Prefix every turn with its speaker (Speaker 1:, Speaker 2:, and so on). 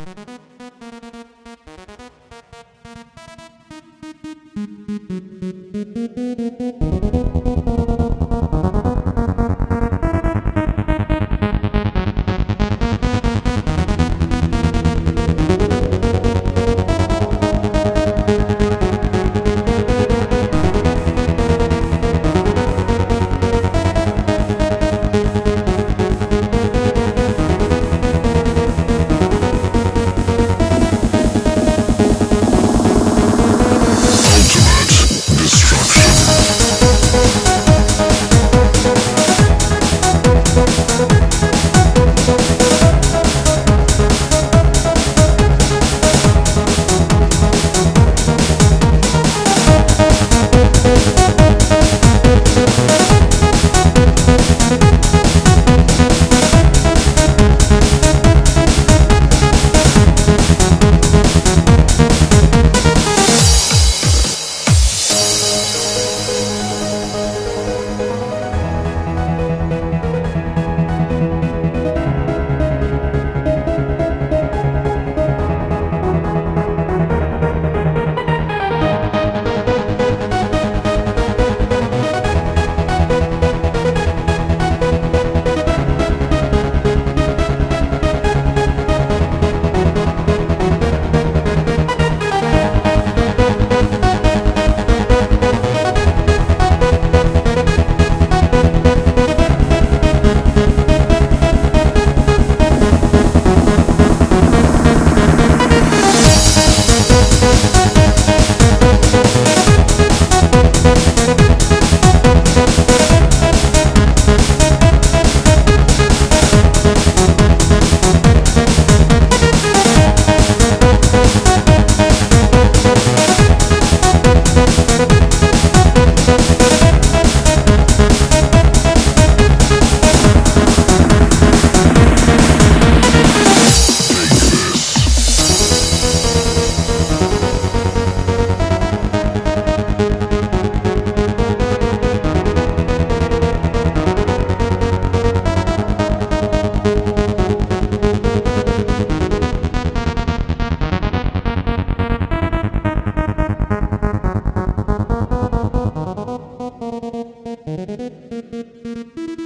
Speaker 1: Ultimate Ultimate destruction.